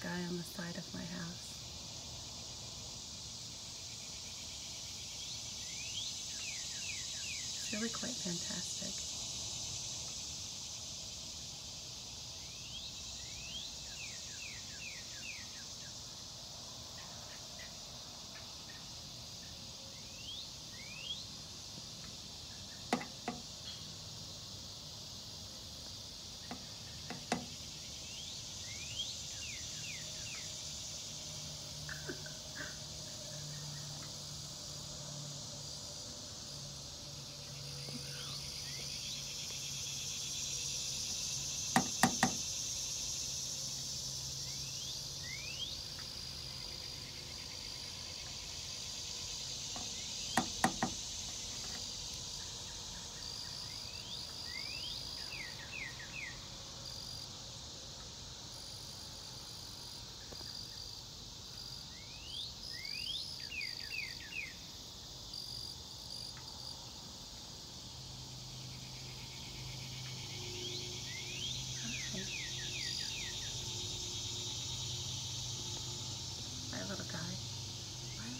sky on the side of my house. Really quite fantastic.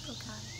Okay.